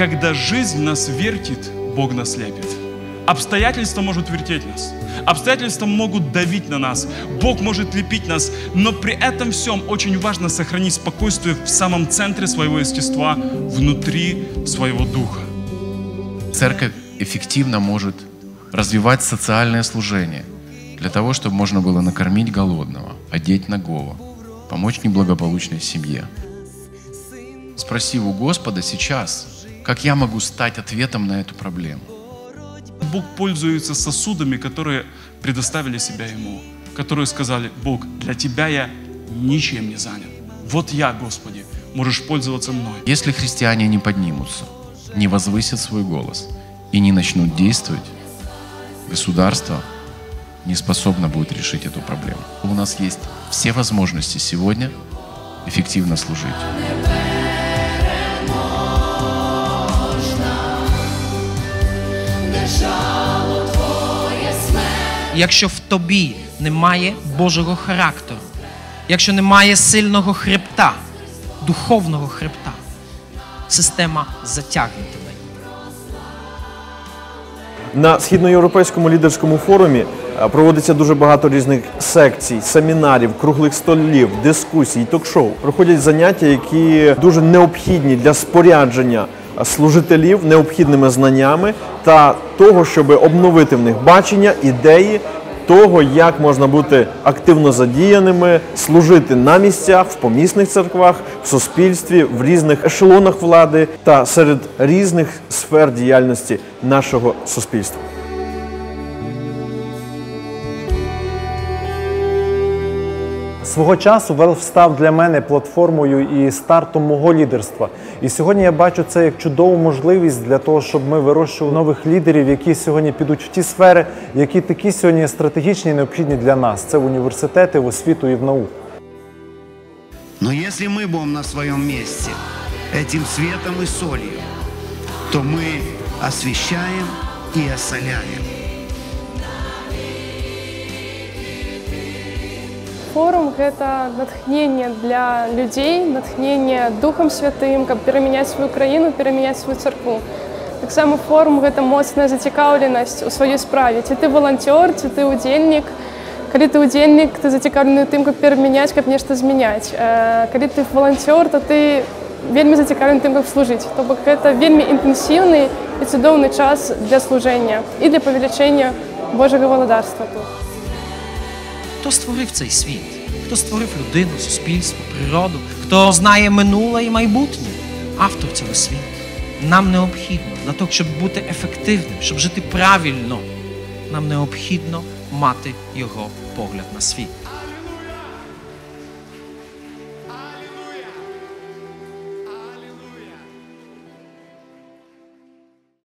когда жизнь нас вертит, Бог нас лепит. Обстоятельства могут вертеть нас. Обстоятельства могут давить на нас. Бог может лепить нас. Но при этом всем очень важно сохранить спокойствие в самом центре своего естества, внутри своего духа. Церковь эффективно может развивать социальное служение для того, чтобы можно было накормить голодного, одеть нагого, помочь неблагополучной семье. Спроси у Господа сейчас, как я могу стать ответом на эту проблему. Бог пользуется сосудами, которые предоставили себя Ему, которые сказали, Бог, для Тебя я ничем не занят. Вот я, Господи, можешь пользоваться мной. Если христиане не поднимутся, не возвысят свой голос и не начнут действовать, государство не способно будет решить эту проблему. У нас есть все возможности сегодня эффективно служить. Якщо в тобі немає Божого характеру, якщо немає сильного хребта, духовного хребта, система затягне тебе. На східноєвропейському лідерському форумі е, проводиться дуже багато різних секцій, семінарів, круглих столів, дискусій, ток-шоу. Проходять заняття, які дуже необхідні для спорядження служителів необхідними знаннями та того, щоб обновити в них бачення, ідеї того, як можна бути активно задіяними, служити на місцях, в помісних церквах, в суспільстві, в різних ешелонах влади та серед різних сфер діяльності нашого суспільства. Свого часу Велф став для мене платформою і стартом мого лідерства. І сьогодні я бачу це як чудову можливість для того, щоб ми вирощували нових лідерів, які сьогодні підуть в ті сфери, які такі сьогодні стратегічні і необхідні для нас. Це в університети, в освіту і в науку. Но если мы будем на своем месте этим светом и солью, то мы освещаем и осоляем. Форум гэта натхненне для людзей, натхненне духам святым, каб перамяняць сваю краіну, перамяняць сваю царкву. Таксама форум гэта моцная зацікаўленасць у сваёй справе. Ці ты валанцёр, ці ты удзельнік. Калі ты удзельнік, ты зацікаўлены тым, каб перамяняць, каб нешта змяняць. Э, Калі ты валанцёр, то ты вельмі зацікаўлены тым, каб служыць. То бок гэта вельмі інтэнсіўны і цудоўны час для служэння і для павелічэння Божага валадарства тут. Хто створив цей світ? Хто створив людину, суспільство, природу? Хто знає минуле і майбутнє? Автор цього світу. Нам необхідно для того, щоб бути ефективним, щоб жити правильно. Нам необхідно мати його погляд на світ.